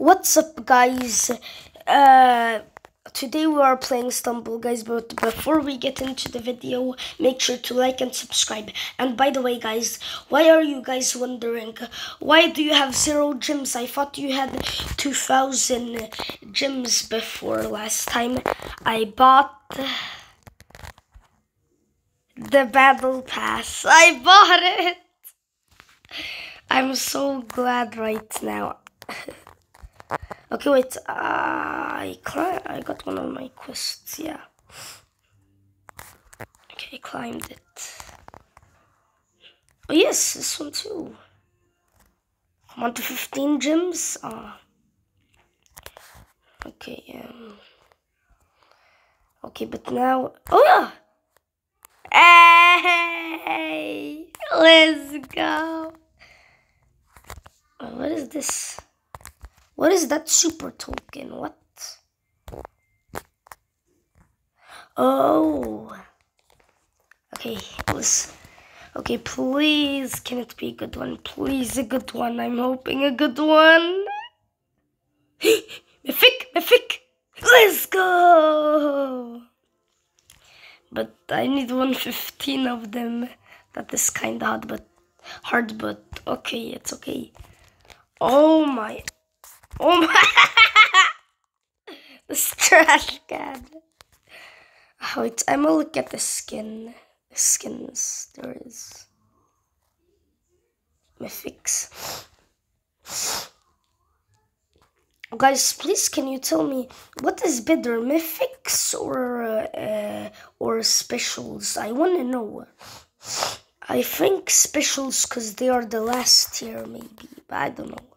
What's up, guys? Uh, today we are playing Stumble, guys. But before we get into the video, make sure to like and subscribe. And by the way, guys, why are you guys wondering why do you have zero gems? I thought you had two thousand gems before last time. I bought the battle pass. I bought it. I'm so glad right now. okay, wait. I cli- I got one of my quests. Yeah. Okay, climbed it. Oh yes, this one too. I'm on to 15 gems. Ah. Okay. Um. Okay, but now. Oh yeah. Hey, let's go. What is this? What is that super token? What? Oh. Okay, let's. Okay, please, can it be a good one? Please, a good one. I'm hoping a good one. Mythic, Mythic. Let's go. But I need 115 of them. That is kind of hard, but hard, but okay, it's okay. Oh my. Oh my. this trash can. Oh, wait, I'm gonna look at the skin. The skins. There is. Mythics. Guys, please can you tell me what is better, mythics or uh, or specials? I want to know. I think specials because they are the last tier, maybe, but I don't know.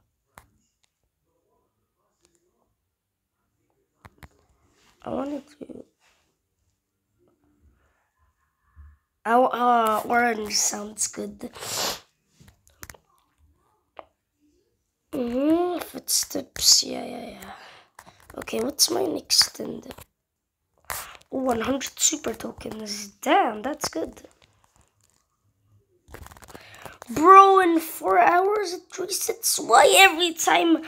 I wanted to. Oh, uh, orange sounds good. Mm-hmm, footsteps, yeah, yeah, yeah. Okay, what's my next? Oh, 100 super tokens. Damn, that's good. Bro, in four hours it resets. Why every time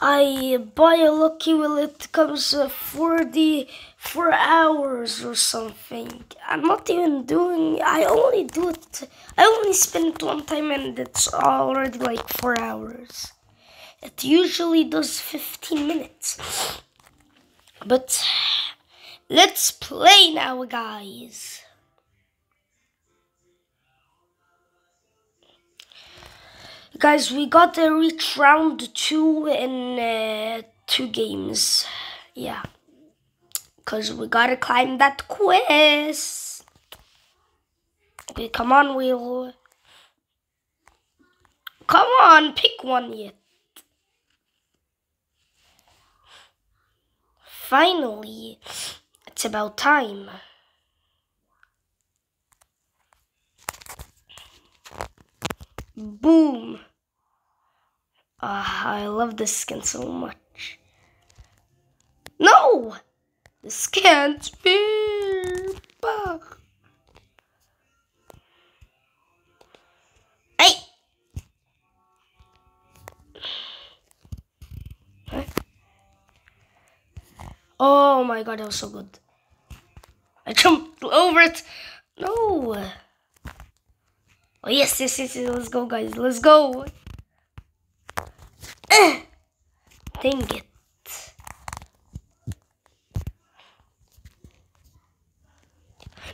I buy a Lucky Wheel it comes uh, for the four hours or something? I'm not even doing. I only do it. I only spend one time and it's already like four hours. It usually does 15 minutes. But let's play now, guys. Guys, we got to reach round two in uh, two games. Yeah. Because we gotta climb that quest. Okay, come on, Wheel. Come on, pick one yet. Finally, it's about time. Boom. Ah, I love this skin so much. No! This can't be. Bah. Hey! Oh my god, that was so good. I jumped over it. No. Oh, yes, yes, yes, yes. Let's go, guys. Let's go. Eh. Dang it.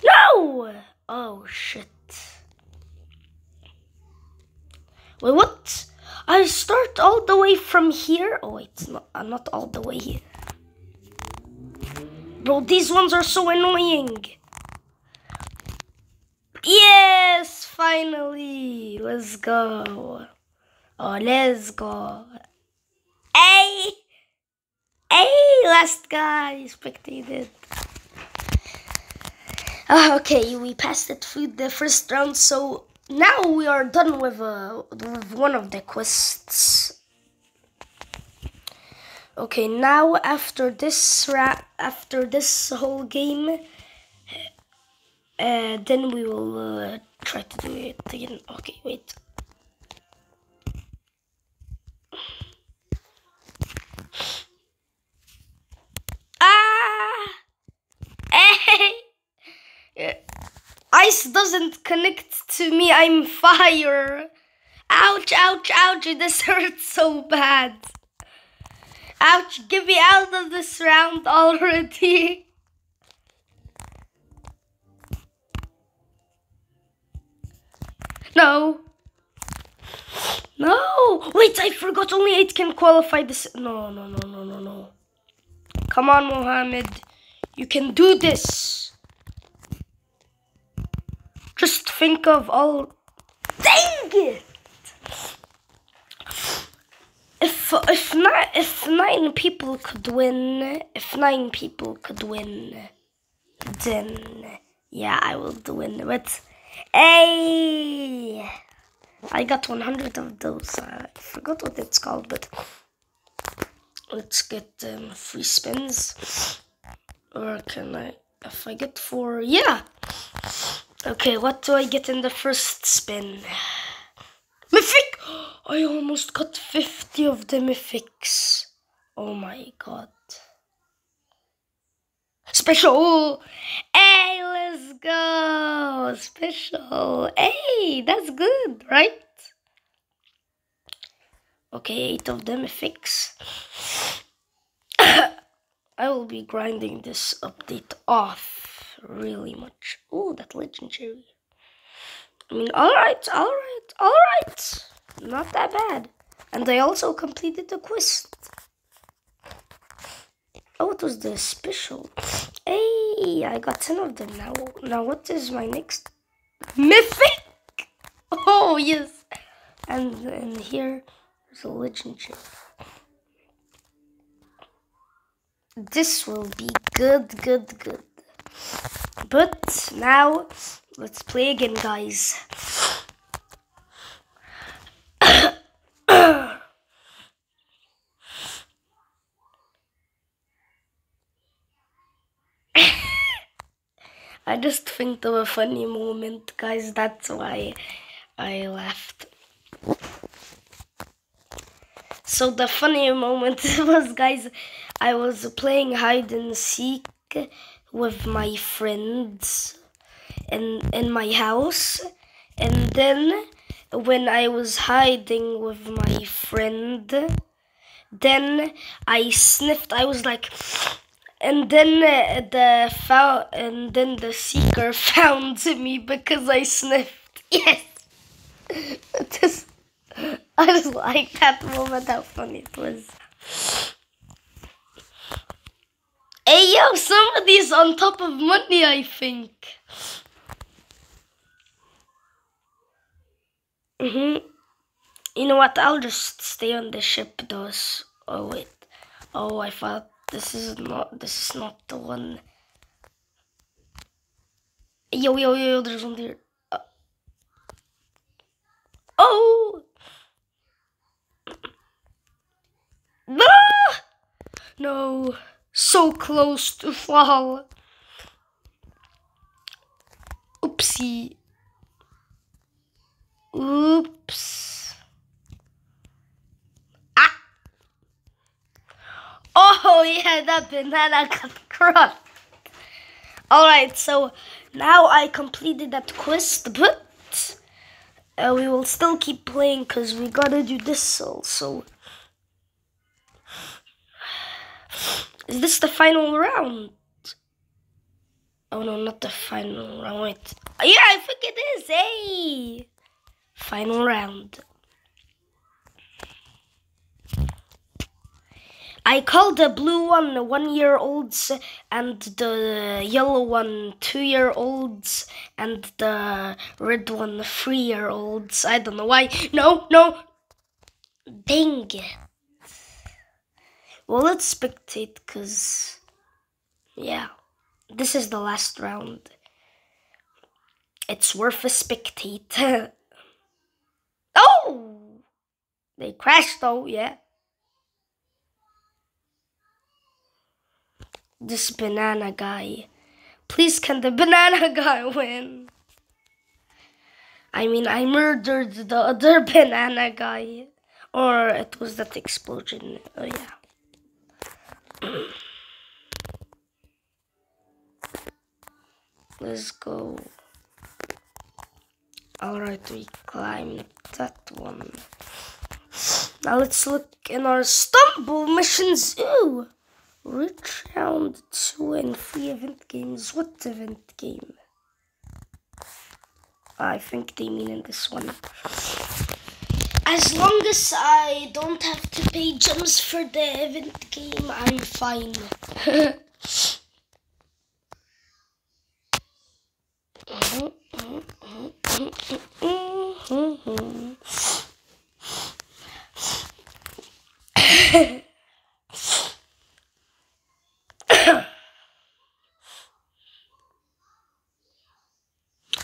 No! Oh, shit. Wait, what? I start all the way from here? Oh, wait, not, uh, not all the way here. Bro, these ones are so annoying. Yes, finally. Let's go. Oh, let's go. Hey! Last guy spectated. Uh, okay, we passed it through the first round, so now we are done with, uh, with one of the quests. Okay, now after this ra after this whole game, uh, then we will uh, try to do it again. Okay, wait. Doesn't connect to me, I'm fire. Ouch, ouch, ouch, this hurts so bad. Ouch, get me out of this round already. No. No! Wait, I forgot only eight can qualify this. No, no, no, no, no, no. Come on, Mohammed. You can do this. Just think of all. Dang it! If if not if nine people could win, if nine people could win, then yeah, I will win. But hey. I got 100 of those. Uh, I forgot what it's called, but let's get um, free spins. Or can I, if I get four, yeah. Okay, what do I get in the first spin? Mythic! I almost got 50 of the mythics. Oh my god. Special! Hey, let's go! Special! Hey, that's good, right? Okay, eight of them fix. I will be grinding this update off really much. Oh, that legendary. I mean, alright, alright, alright. Not that bad. And I also completed the quest. Oh, it was the special. Hey, I got 10 of them now. Now, what is my next? Mythic! Oh, yes. And, and here, there's a legend chip. This will be good, good, good. But now, let's play again, guys. I just think of a funny moment, guys. That's why I laughed. So the funny moment was, guys, I was playing hide and seek with my friends in in my house, and then when I was hiding with my friend, then I sniffed. I was like and then uh, the found, and then the seeker found me because I sniffed. Yes, just I just like that moment. How funny it was. Hey yo, somebody's on top of money. I think. Mhm. You know what? I'll just stay on the ship, though. Oh wait. Oh, I thought this is not, this is not the one. Yo, yo, yo, there's one there. Uh, oh! No! No, so close to fall. Oopsie. Oops. Ah. Oh yeah, that banana got crushed. Alright, so now I completed that quest, but uh, we will still keep playing because we gotta do this also. Is this the final round? Oh no, not the final round. Wait. Yeah, I think it is. Hey! Final round. I called the blue one one year olds and the yellow one two year olds and the red one three year olds. I don't know why. No, no. Dang. Well, let's spectate because, yeah, this is the last round. It's worth a spectate. oh! They crashed though, yeah. this banana guy. Please, can the banana guy win? I mean, I murdered the other banana guy. Or it was that explosion. Oh, yeah. Let's go. Alright, we climbed that one. Now let's look in our stumble missions. Ooh! Reach round two and three event games. What event game? I think they mean in this one. As long as I don't have to pay gems for the event game, I'm fine.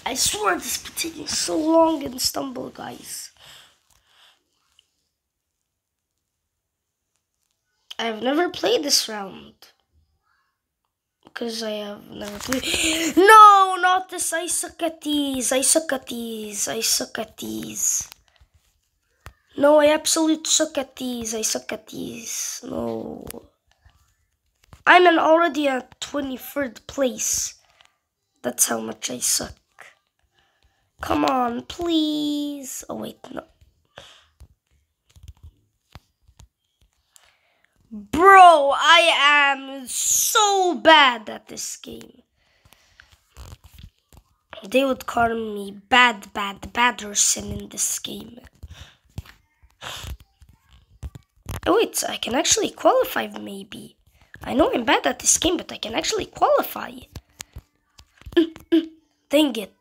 I swear this is taking so long in Stumble, guys. I've never played this round. Because I have never played. No, not this. I suck at these. I suck at these. I suck at these. No, I absolutely suck at these. I suck at these. No. I'm in already at 23rd place. That's how much I suck. Come on, please. Oh, wait, no. Bro, I am so bad at this game. They would call me bad, bad, badderson in this game. Oh, wait, I can actually qualify maybe. I know I'm bad at this game, but I can actually qualify. Dang it.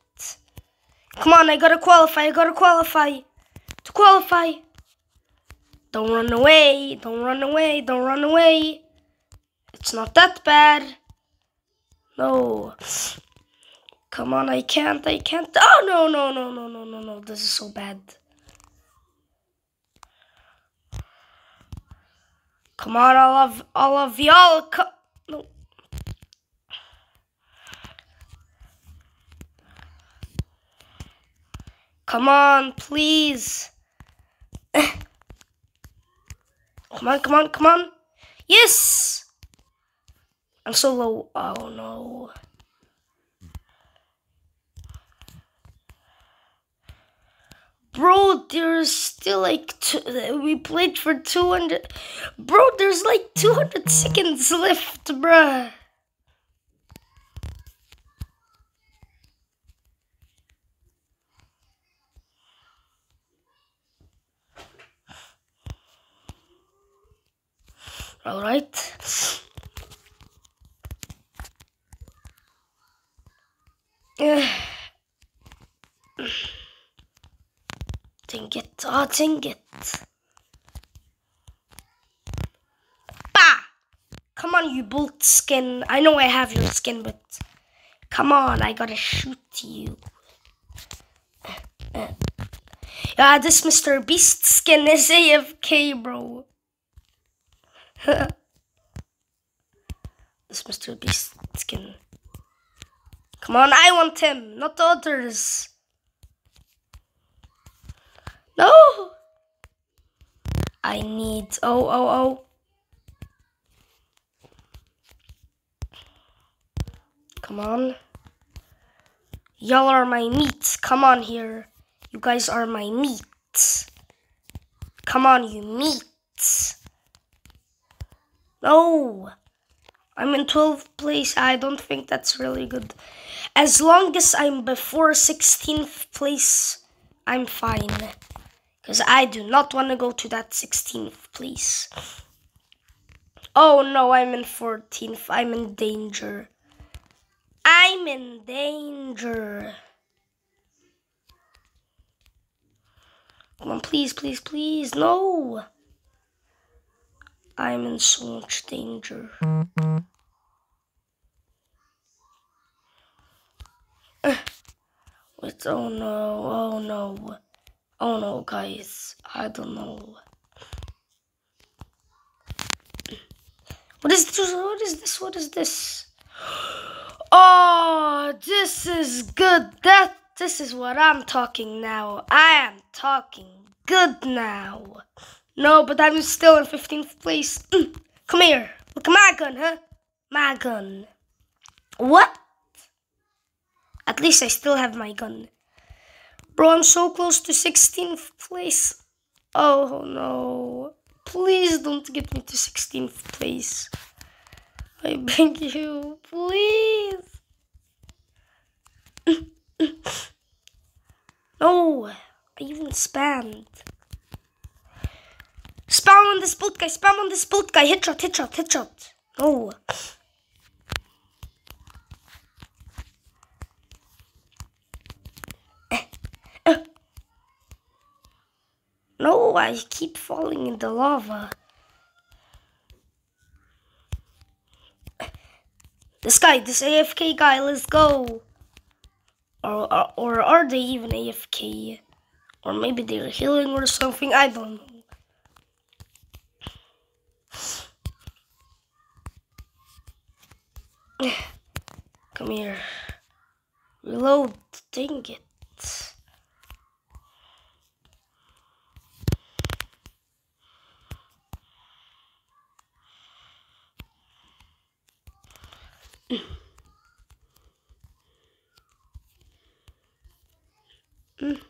Come on, I gotta qualify, I gotta qualify. To qualify. Don't run away, don't run away, don't run away. It's not that bad. No. Come on, I can't, I can't. Oh, no, no, no, no, no, no, no. This is so bad. Come on, all of, all of y'all. No. Come on, please. come on, come on, come on. Yes! I'm so low. Oh no. Bro, there's still like, we played for 200. Bro, there's like 200 seconds left, bruh. All right. Dang it. Ah, oh dang it. Bah! Come on you bolt skin. I know I have your skin but come on I gotta shoot you. Yeah, this Mr. Beast skin is AFK, bro. this Mr. Beast skin. Come on, I want him, not the others. No! I need. Oh, oh, oh. Come on. Y'all are my meat. Come on here. You guys are my meat. Come on, you meat. No. I'm in 12th place. I don't think that's really good. As long as I'm before 16th place, I'm fine. Because I do not want to go to that 16th place. Oh no, I'm in 14th. I'm in danger. I'm in danger. Come on, please, please, please. No. I'm in so much danger. Wait, oh no, oh no. Oh no, guys. I don't know. What is this? What is this? What is this? Oh, this is good. That this is what I'm talking now. I am talking good now. No, but I'm still in 15th place. Mm. Come here. Look at my gun, huh? My gun. What? At least I still have my gun. Bro, I'm so close to 16th place. Oh no. Please don't get me to 16th place. I beg you, please. no, I even spammed. Spam on this boat guy, spam on this boat guy. Hit shot, hit shot, hit shot. No. No, I keep falling in the lava. This guy, this AFK guy, let's go. Or, or, or are they even AFK? Or maybe they're healing or something, I don't know. Come here. Reload, dang it.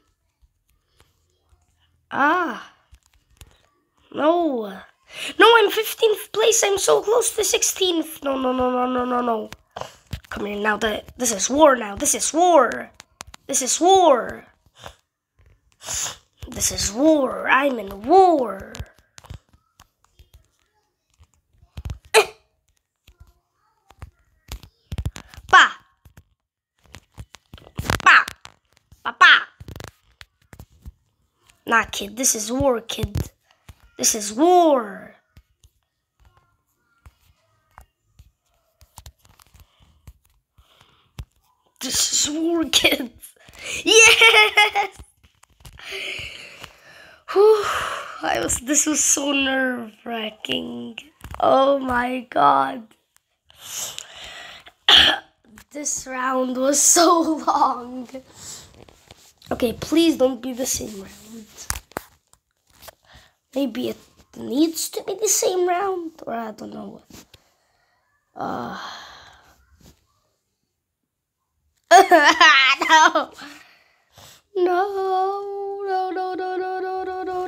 Ah. No. No, I'm 15th place. I'm so close to 16th. No, no, no, no, no, no, no. Come here now. This is war now. This is war. This is war. This is war. I'm in war. Pa Nah, kid, this is war, kid. This is war. this was so nerve wracking. Oh my god. this round was so long. Okay, please don't be the same round. Maybe it needs to be the same round, or I don't know. Uh. no. No, no, no, no, no, no, no, no.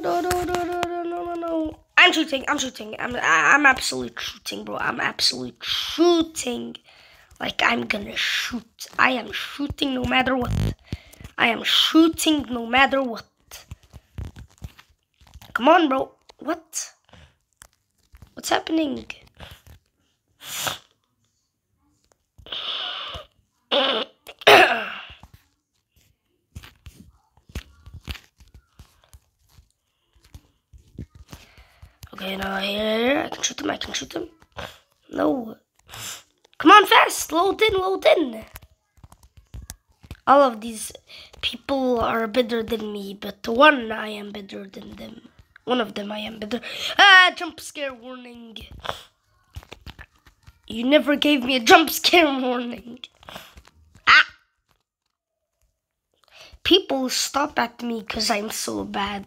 I'm shooting. I'm shooting. I'm I'm absolutely shooting, bro. I'm absolutely shooting. Like I'm gonna shoot. I am shooting no matter what. I am shooting no matter what. Come on, bro. What? What's happening? Okay, now here, I can shoot them. I can shoot them. No. Come on, fast! Load in, load in! All of these people are better than me, but one I am better than them. One of them I am better. Ah, jump scare warning. You never gave me a jump scare warning. Ah! People stop at me because I'm so bad.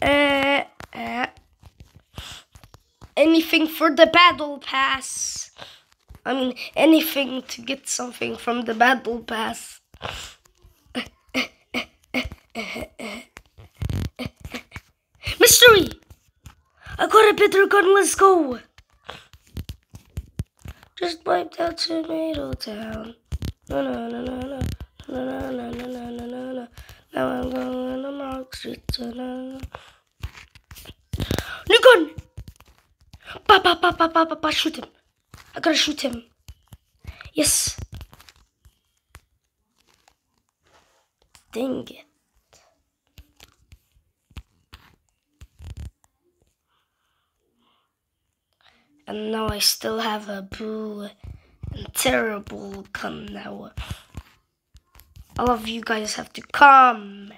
Uh, uh, anything for the battle pass. I mean, anything to get something from the battle pass. Mystery! I got a better gun, let's go! Just wiped out Tomato Town. No, no, no, no. No, no, no, no, no, no, no, no. New gun! Ba, ba, ba, ba, ba, ba, shoot him. I gotta shoot him. Yes. Dang it. And now I still have a boo and terrible gun now. All of you guys have to come.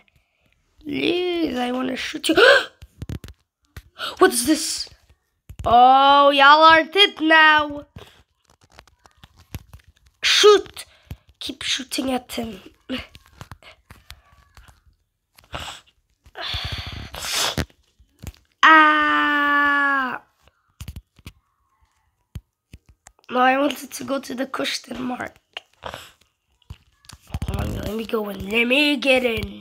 Please, I want to shoot you. what is this? Oh, y'all aren't dead now. Shoot. Keep shooting at him. ah. No, I wanted to go to the question mark. Let me go in. Let me get in.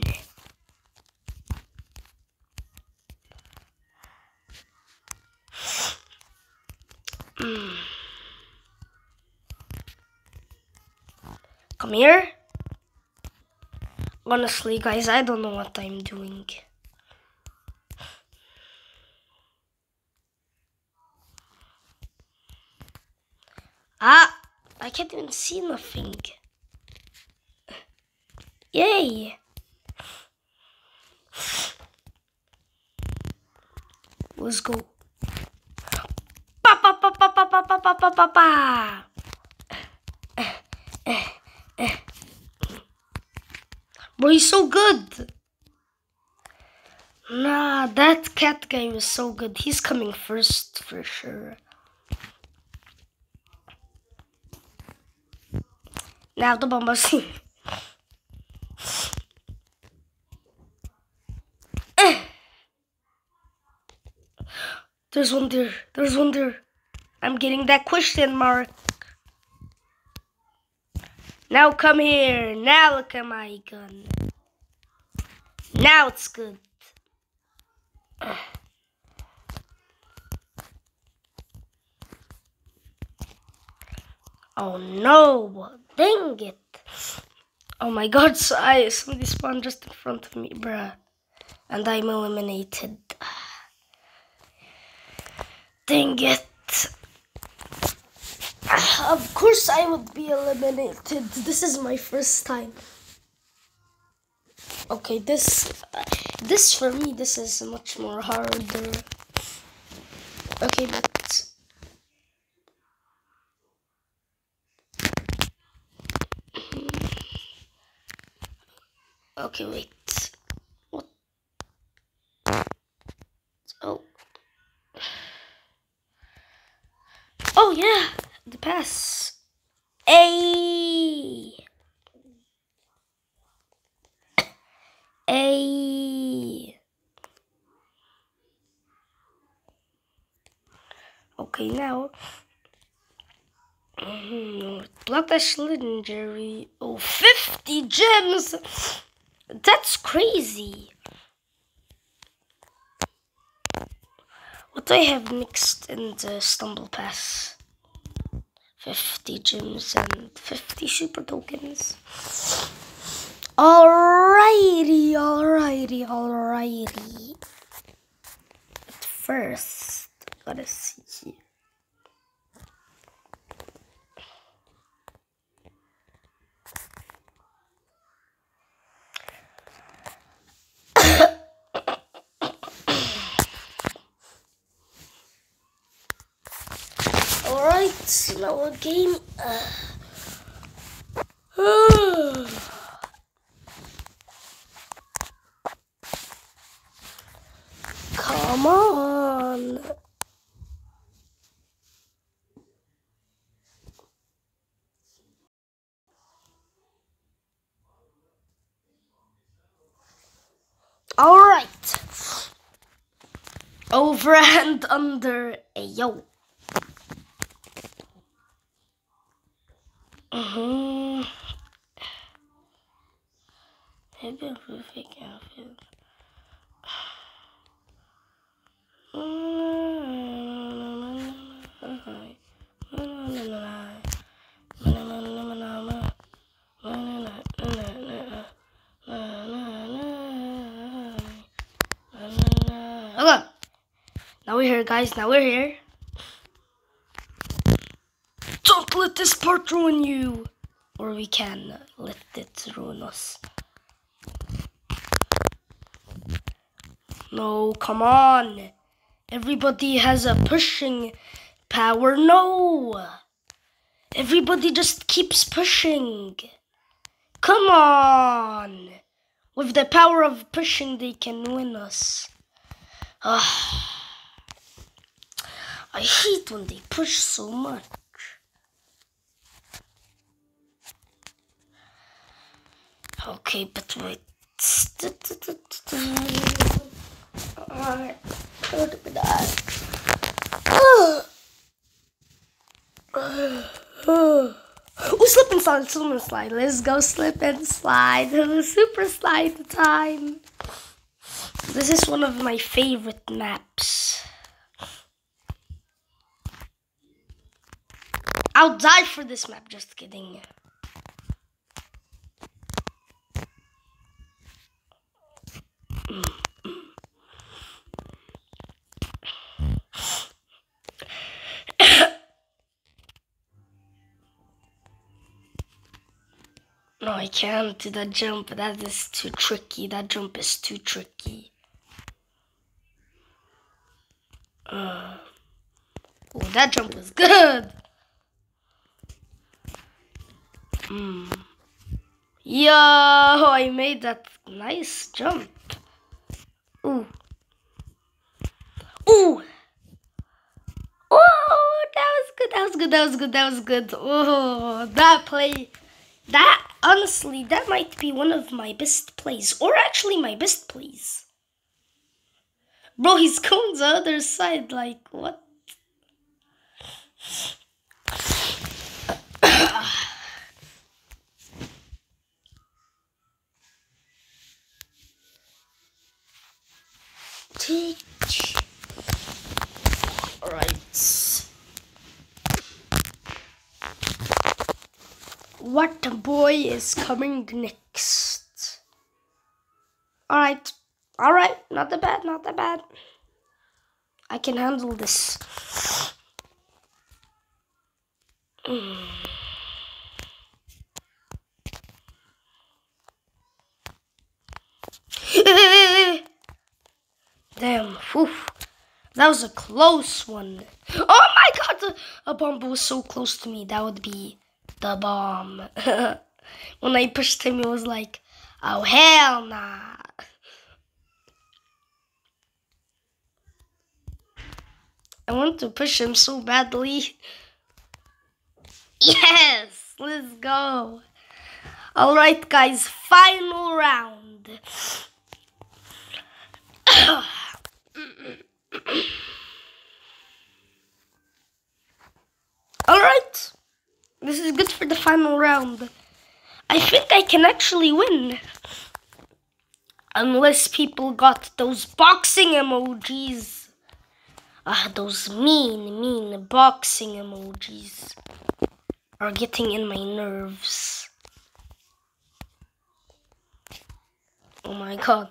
Mm. Come here. Honestly, guys, I don't know what I'm doing. Ah, I can't even see nothing. Yay! Let's go. Pa pa pa pa pa pa pa pa pa pa. Bro, he's so good. Nah, that cat guy was so good. He's coming first for sure. Now the bomb. There's one there. There's one there. I'm getting that question mark. Now come here. Now look at my gun. Now it's good. Oh no! Dang it! Oh my god, so I, somebody spawned just in front of me, bruh. And I'm eliminated. Dang it. Of course I would be eliminated. This is my first time. Okay, this this for me this is much more harder. Okay, but hmm. Okay, wait. What? Oh. Oh yeah, the pass. A. A. Okay, now. Mm, Block Legendary. Oh, 50 gems! That's crazy. What do I have mixed in the Stumble Pass? 50 gems and 50 super tokens. Alrighty, alrighty, alrighty. But first, gotta see. Alright, a game. Uh, come on. Alright. Over and under. Yo. Mm-hmm. Maybe a perfect outfit. Okay. Now we're here, guys. Now we're here. Don't let this part ruin you. Or we can let it ruin us. No, come on. Everybody has a pushing power. No. Everybody just keeps pushing. Come on. With the power of pushing, they can win us. Ah. I hate when they push so much. Okay, but wait. Alright, go to bed. and slide, slip and slide. Let's go slip and slide. Super slide time. This is one of my favorite maps. I'll die for this map, just kidding. No, I can't do that jump. That is too tricky. That jump is too tricky. Uh, oh, that jump was good. Hmm. Yo, I made that nice jump. Ooh. Ooh. Oh, that was good. That was good. That was good. That was good. Oh, that play. That honestly, that might be one of my best plays, or actually my best plays. Bro, he's going the other side. Like what? Teach. All right. What boy is coming next? Alright. Alright. Not that bad. Not that bad. I can handle this. Hmm. Damn. Whew. That was a close one. Oh my god! A bomb was so close to me. That would be the bomb. when I pushed him, it was like, oh hell nah. I want to push him so badly. Yes, let's go. All right, guys, final round. All right. This is good for the final round. I think I can actually win. Unless people got those boxing emojis. Ah, those mean, mean boxing emojis are getting in my nerves. Oh my god.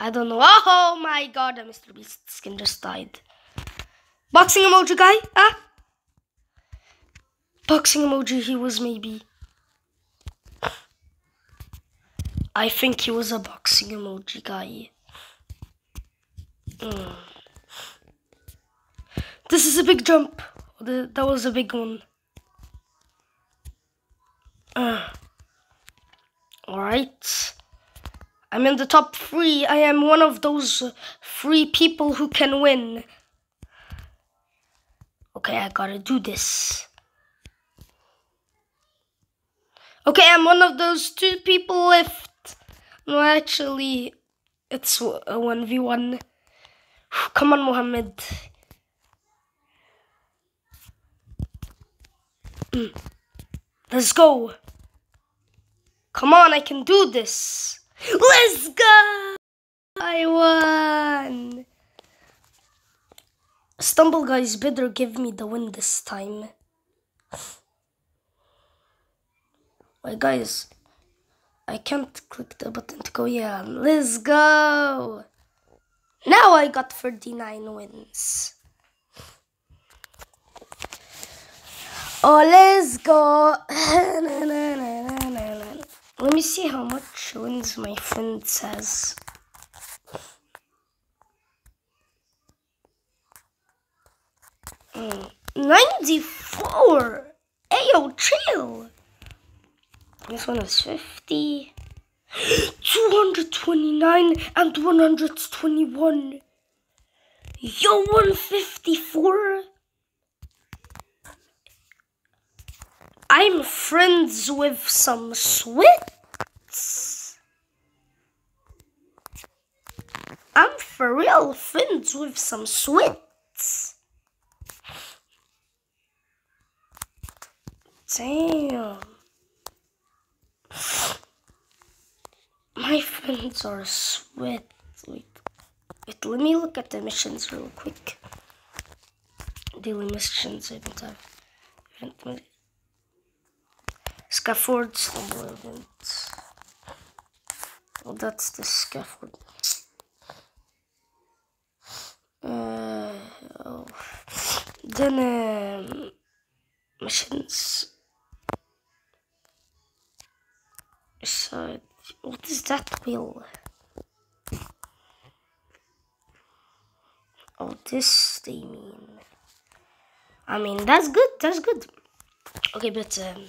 I don't know. Oh my god, Mr. Beast skin just died. Boxing emoji guy? Ah? boxing emoji he was maybe. I think he was a boxing emoji guy. Mm. This is a big jump. That was a big one. Uh. Alright. I'm in the top three. I am one of those three people who can win. Okay, I gotta do this. Okay, I'm one of those two people left. No, actually, it's a 1v1. Come on, Mohammed. Mm. Let's go. Come on, I can do this. Let's go! I won! Stumble guys better give me the win this time. Wait, guys, I can't click the button to go. Yeah, let's go. Now I got 39 wins. Oh, let's go. Let me see how much wins my friend says. Mm, 94. Ayo, chill. This one is 50. 229 and 121. Yo, 154. I'm friends with some Swiss. I'm for real friends with some Swiss. Damn. My friends are sweat. Wait, wait, let me look at the missions real quick. Daily missions, I don't have. Event, event. Well, that's the scaffold. Uh, oh. Then, um, missions. So, what is that wheel? Oh, this they mean. I mean, that's good, that's good. Okay, but um,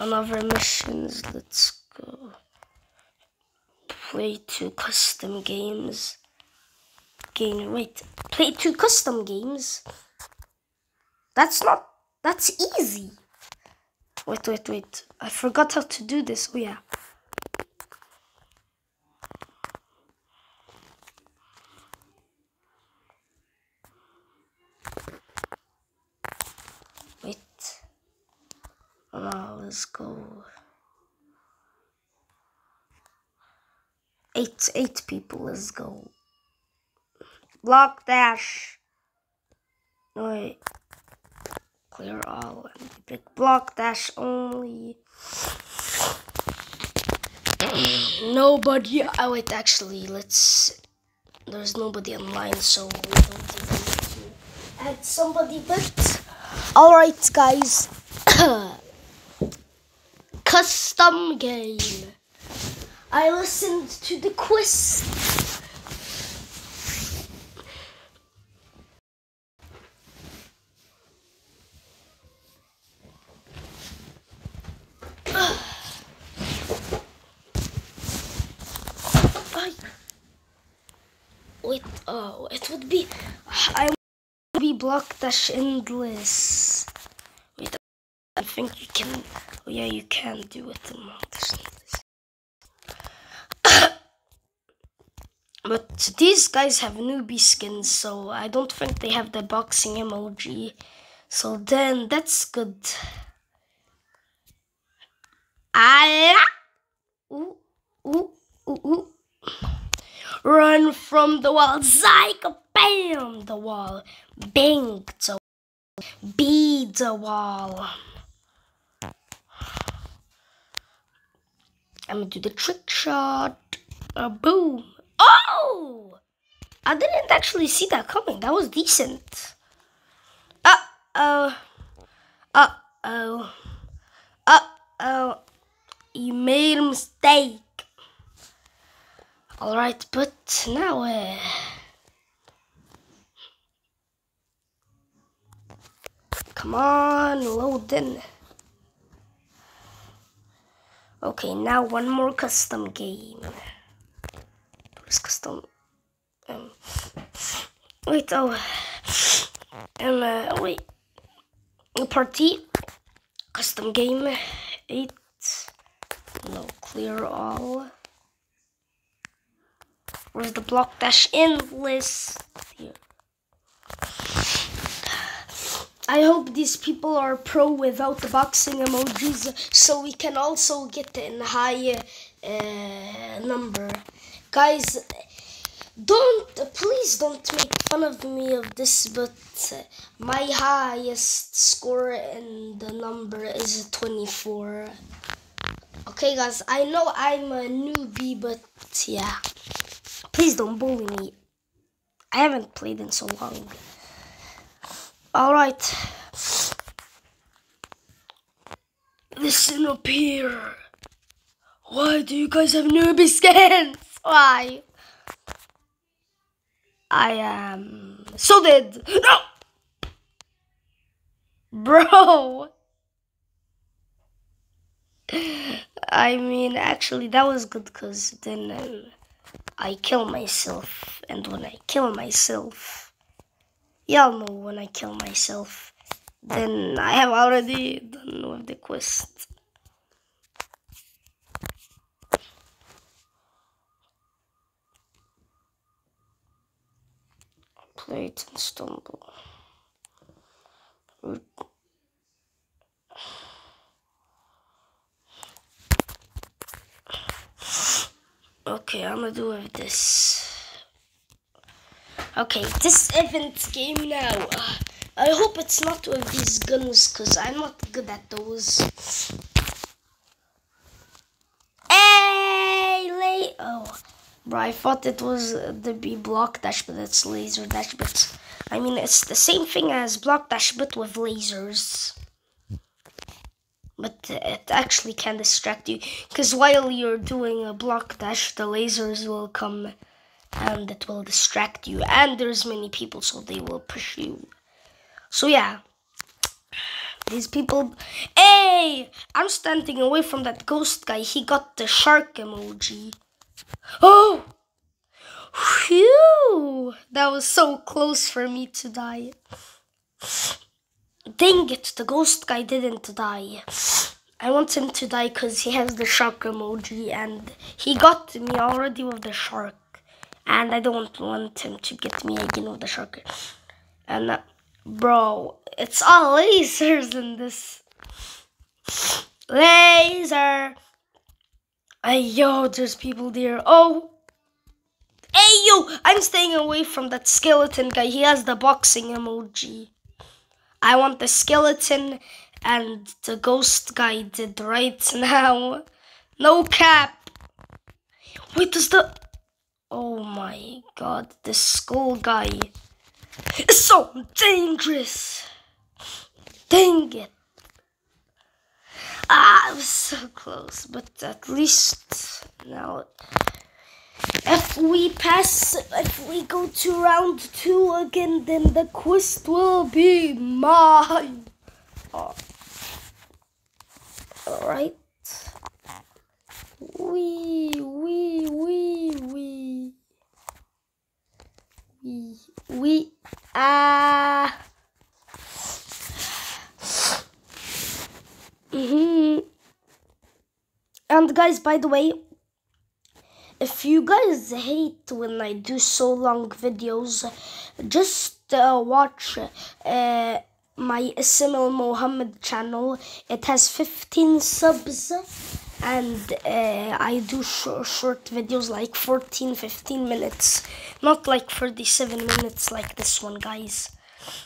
on other missions, let's go. Play two custom games. Gain, wait, play two custom games? That's not, that's easy. Wait, wait, wait. I forgot how to do this. Oh, yeah. Wait. Now let's go. Eight, eight people. Let's go. Block dash. Wait. Clear all and pick block dash only. nobody. Oh wait, actually, let's. There's nobody online, so we don't even need to add somebody. But all right, guys. Custom game. I listened to the quiz. I, wait, oh, it would be. I would be block dash endless. Wait, I think you can. Oh, yeah, you can do it block dash. But these guys have newbie skins, so I don't think they have the boxing emoji. So then that's good. Ah! Ooh, ooh, ooh, ooh. Run from the wild Zyke! Bam! The wall. Bang! The wall. Be the wall. I'm gonna do the trick shot. Uh, boom. Oh! I didn't actually see that coming. That was decent. Uh oh. Uh oh. Uh oh. You made a mistake. Alright, but now. Uh, come on, load in. Okay, now one more custom game. Where's custom? Um, wait, oh. Um, uh, wait. Party. Custom game. Eight. No, clear all. Where's the block dash endless? Here. I hope these people are pro without the boxing emojis so we can also get in high uh, number. Guys, don't, please don't make fun of me of this, but my highest score in the number is 24. Okay guys, I know I'm a newbie, but yeah. Please don't bully me. I haven't played in so long. Alright. Listen up here. Why do you guys have newbie skins? Why? I am so dead. No! Bro! I mean, actually, that was good because then uh, I kill myself. And when I kill myself, Y'all know when I kill myself, then I have already done with the quest. Plate and stumble. Okay, I'm gonna do with this. Okay, this event game now. Uh, I hope it's not with these guns, because I'm not good at those. Hey, lay. Oh, bro, I thought it was the B block dash, but it's laser dash. But I mean, it's the same thing as block dash, but with lasers. But it actually can distract you, because while you're doing a block dash, the lasers will come Um, and it will distract you. And there's many people, so they will push you. So yeah. These people. Hey! I'm standing away from that ghost guy. He got the shark emoji. Oh! Phew! That was so close for me to die. Dang it, the ghost guy didn't die. I want him to die because he has the shark emoji and he got me already with the shark. And I don't want him to get me again with the shark. And uh, bro, it's all lasers in this. Laser! Hey yo, there's people there. Oh! Hey yo, I'm staying away from that skeleton guy. He has the boxing emoji. I want the skeleton and the ghost guy did right now. No cap. Wait, does the... Oh my god, the skull guy is so dangerous. Dang it. Ah, I was so close, but at least now if we pass, if we go to round two again, then the quest will be mine. Oh. All Wee, wee, wee, wee. Wee, wee. Ah. Mm-hmm. And guys, by the way, if you guys hate when I do so long videos, just uh, watch uh, my Ismail Mohammed channel. It has 15 subs and uh, I do short, short videos like 14 15 minutes, not like 37 minutes like this one, guys.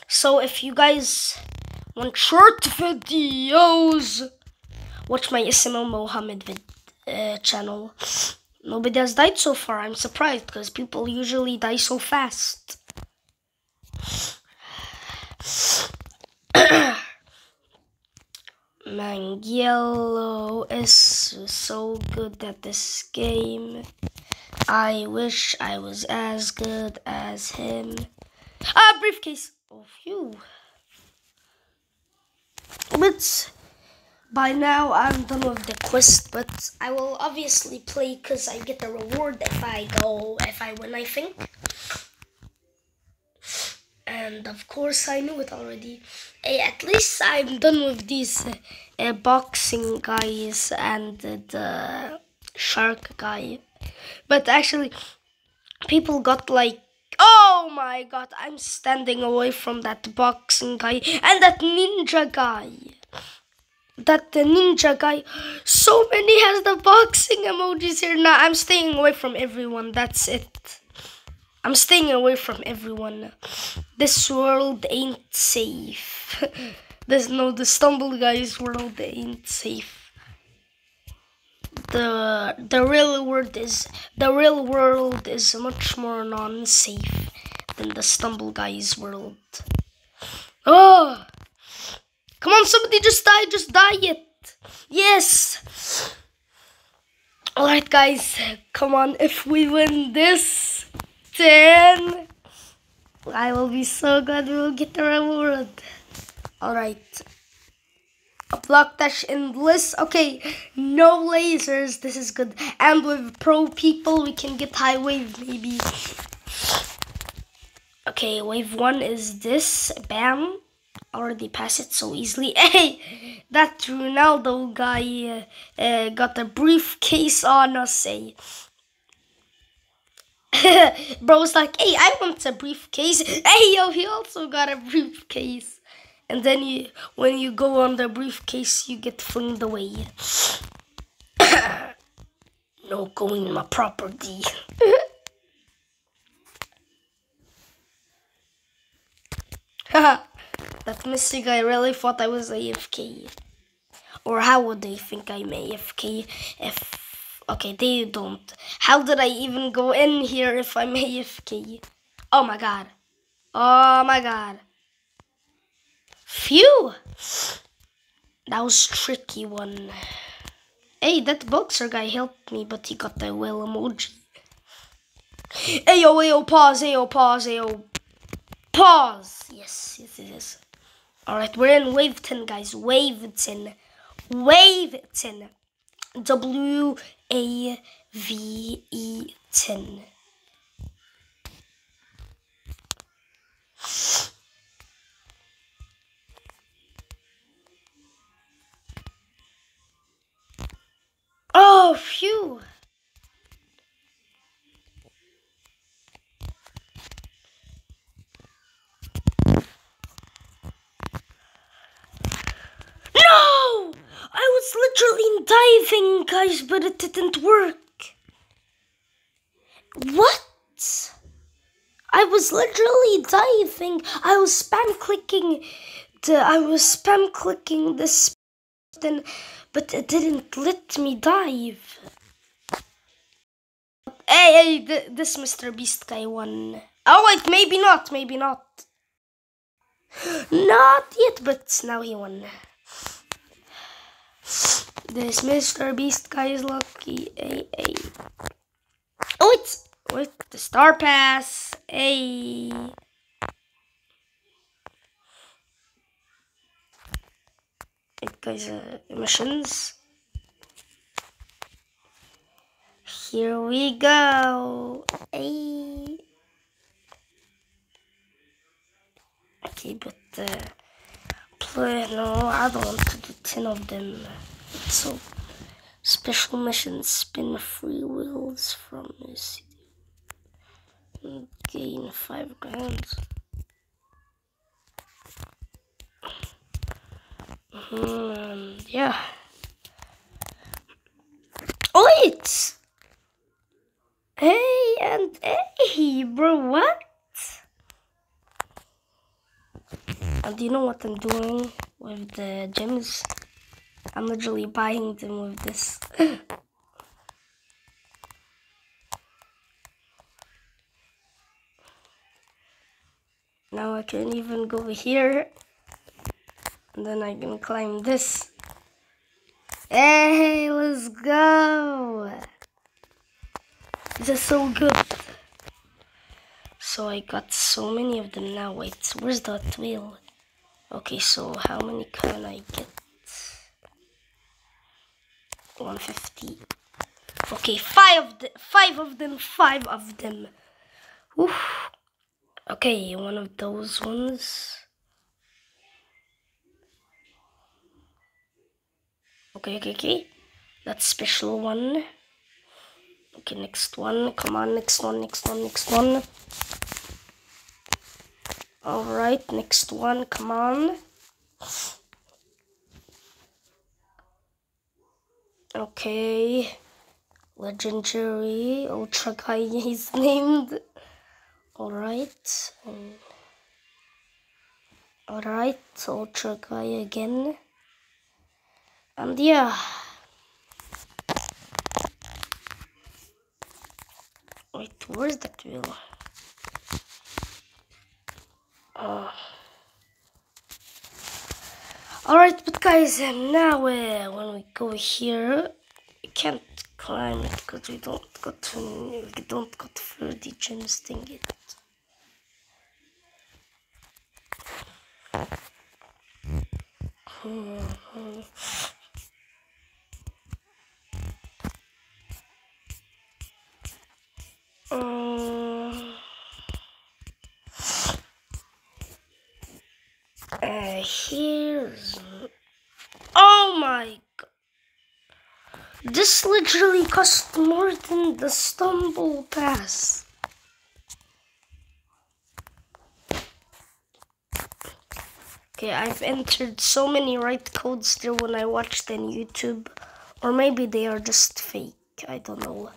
So if you guys want short videos, watch my Ismail Mohammed vid uh, channel. Nobody has died so far. I'm surprised because people usually die so fast. Mangiello is so good at this game. I wish I was as good as him. Ah, briefcase. Oh, phew. But by now I'm done with the quest, but I will obviously play because I get the reward if I go, if I win, I think. And of course I knew it already. Hey, at least I'm done with these uh, uh, boxing guys and the shark guy. But actually, people got like Oh my god, I'm standing away from that boxing guy and that ninja guy that the ninja guy so many has the boxing emojis here now i'm staying away from everyone that's it i'm staying away from everyone this world ain't safe there's no the stumble guys world ain't safe the the real world is the real world is much more non-safe than the stumble guys world oh Come on, somebody just die, just die it. Yes. Alright, guys, come on. If we win this, then I will be so glad we will get the reward. Alright. A block dash endless. Okay, no lasers. This is good. And with pro people, we can get high wave maybe. Okay, wave one is this. Bam already pass it so easily. Hey, that Ronaldo guy uh, uh, got a briefcase on us. Say, bro's like, hey, I want a briefcase. Hey, yo, he also got a briefcase. And then you, when you go on the briefcase, you get flinged away. No going in my property. That missing guy really thought I was AFK. Or how would they think I'm AFK if... Okay, they don't. How did I even go in here if I'm AFK? Oh my god. Oh my god. Phew! That was tricky one. Hey, that boxer guy helped me, but he got the well emoji. Ayo, ayo, pause, ayo, pause, ayo. Pause! Yes, yes, yes. Alright, we're in wave 10, guys. Wave 10. Wave 10. W A V E 10. Oh, phew. No! I was literally diving, guys, but it didn't work. What? I was literally diving. I was spam clicking the I was spam clicking this button, but it didn't let me dive. Hey, hey, th this Mr. Beast guy won. Oh wait, maybe not, maybe not. Not yet, but now he won. This Mr. Beast guy is lucky. Hey, hey. Oh, it's with the star pass. Hey. It guys, uh, missions. Here we go. Hey. Okay, but uh, No, I don't want to do ten of them. So, special missions. Spin free wheels from the city. Gain five grand. Hmm, yeah. Oh, wait! Hey, and hey, bro, what? And do you know what I'm doing with the gems? I'm literally buying them with this. now I can even go here. And then I can climb this. Hey, let's go! This is so good. So I got so many of them now. Wait, where's that wheel? Okay, so how many can I get? 150. Okay, five of them, five of them, five of them. Oof. Okay, one of those ones. Okay, okay, okay. That's special one. Okay, next one. Come on, next one, next one, next one. Alright, next one. Come on. Okay. Legendary Ultra Guy is named. Alright. Alright, Ultra Guy again. And yeah. Wait, where's that wheel? Alright, but guys, um, now uh, when we go here, we can't climb it because we don't got to, we don't got 30 gems thing yet. Um, here's. Oh my god. This literally cost more than the Stumble Pass. Okay, I've entered so many right codes there when I watched on YouTube. Or maybe they are just fake. I don't know.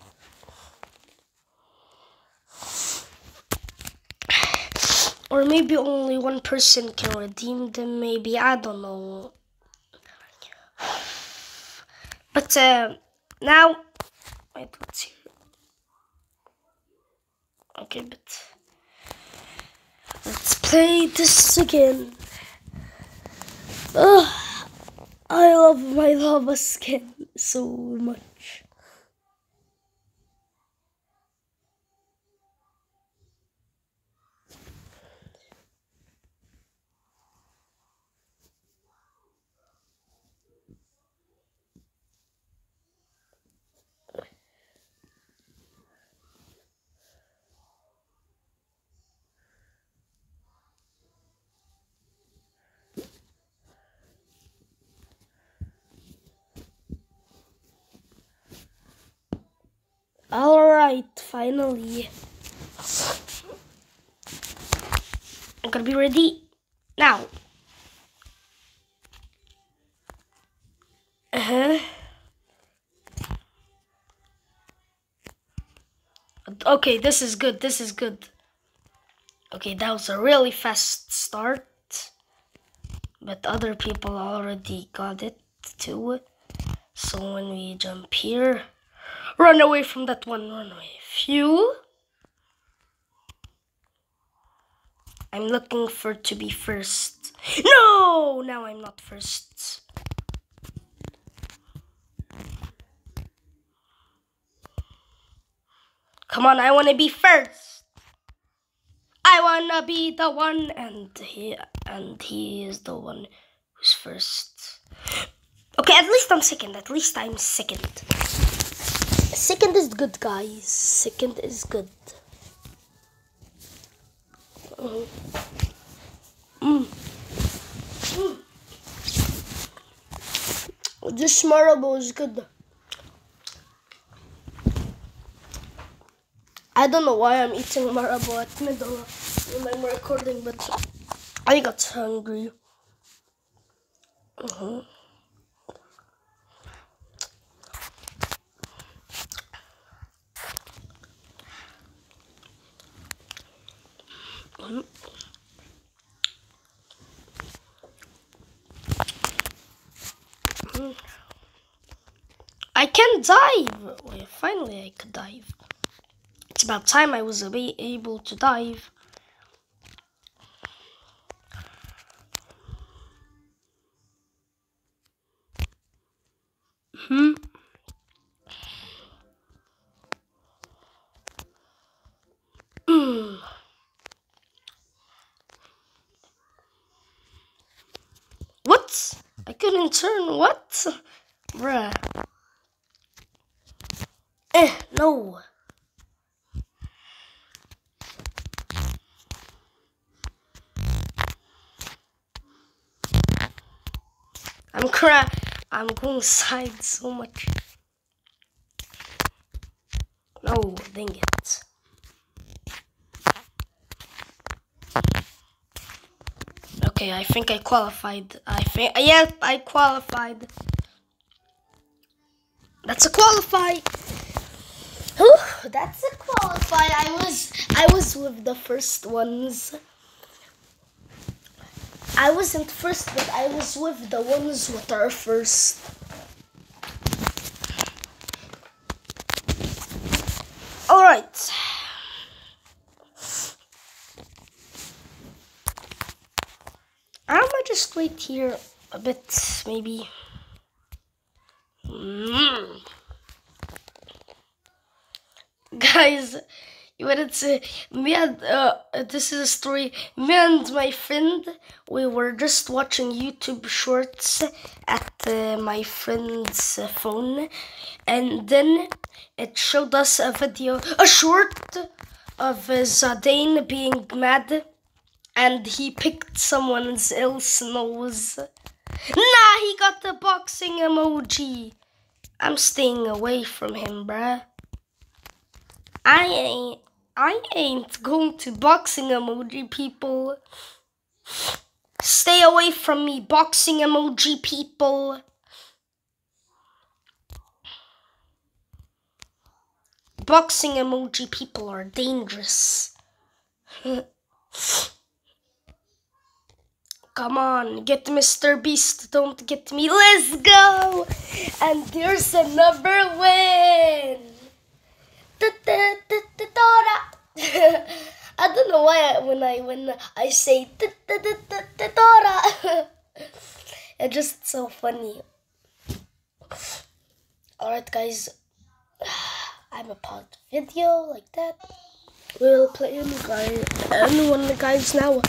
Or maybe only one person can redeem them, maybe, I don't know. But uh, now, wait, let's see. Okay, but let's play this again. I love my lava skin so much. All right, finally. I'm gonna be ready now. Uh huh. Okay, this is good. This is good. Okay, that was a really fast start. But other people already got it too. So when we jump here, Run away from that one, run away. Phew. I'm looking for to be first. No! Now I'm not first. Come on, I want to be first. I want to be the one and he and he is the one who's first. Okay, at least I'm second. At least I'm second. Second is good, guys. Second is good. Mm. Mm. This marble is good. I don't know why I'm eating marble at middle when I'm recording, but I got hungry. Uh -huh. I can dive! Well, finally I could dive. It's about time I was able to dive. Hmm. Hmm. What? I couldn't turn what? Bruh. Eh, no. I'm cra I'm going side so much. No, dang it. Okay, I think I qualified. I think, yeah, I qualified. That's a qualify. Ooh, that's a qualify. I was, I was with the first ones. I wasn't first, but I was with the ones that are first. All I'm gonna just wait here a bit, maybe. Mm. Guys, you wanted to me and uh, this is a story. Me and my friend, we were just watching YouTube shorts at uh, my friend's uh, phone, and then it showed us a video, a short of Zidane being mad and he picked someone's else nose. Nah, he got the boxing emoji. I'm staying away from him, bruh. I ain't I ain't going to boxing emoji people. Stay away from me, boxing emoji people. boxing emoji people are dangerous. Come on, get Mr. Beast, don't get me. Let's go! And there's another win! I don't know why when I when I say it's just so funny. Alright guys, I'm a pause video like that. We'll play any guy any one of the guys now.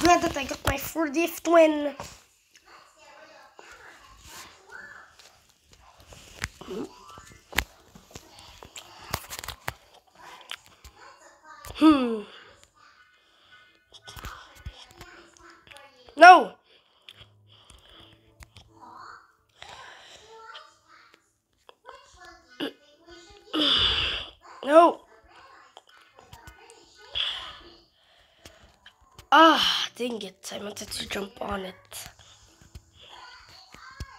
Glad that I got my 40th win. Hmm. No. No. Ah, dang it. I wanted to jump on it.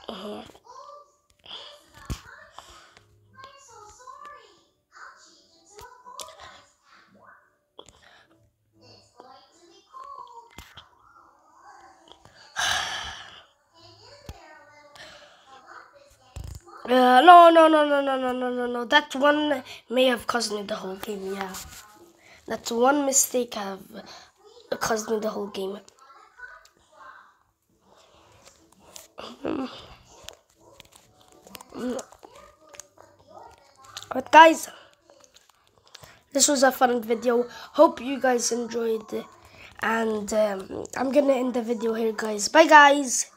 Uh -huh. Uh, no, no, no, no, no, no, no, no, no. That one may have caused me the whole game, yeah. That one mistake have caused me the whole game. But guys, this was a fun video. Hope you guys enjoyed it. And um, I'm gonna end the video here, guys. Bye, guys.